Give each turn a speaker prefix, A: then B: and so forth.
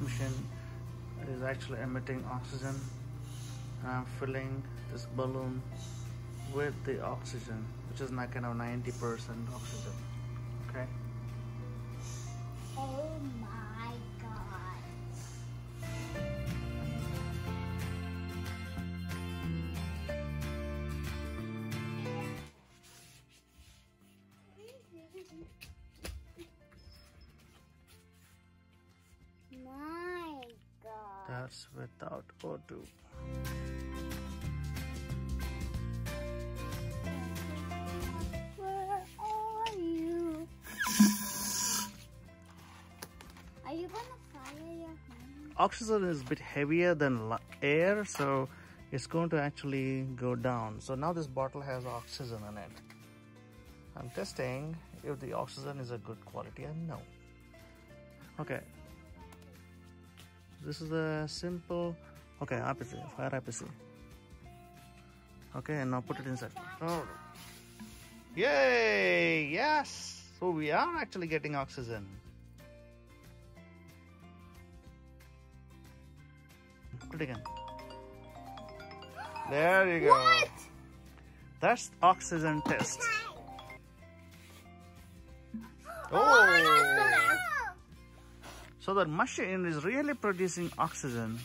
A: machine is actually emitting oxygen. I'm filling this balloon with the oxygen, which is like kind of 90% oxygen. Okay.
B: Oh my god.
A: That's without O2.
B: Where are you? Are you gonna fire your hand?
A: Oxygen is a bit heavier than air, so it's going to actually go down. So now this bottle has oxygen in it. I'm testing if the oxygen is a good quality and no. Okay. This is a simple, okay, RPC, fire RPC. Okay, and now put it inside. Oh. Yay! Yes! So we are actually getting oxygen. Put it again. There you go.
B: What?
A: That's oxygen test. Oh!
B: Oh!
A: So that machine is really producing oxygen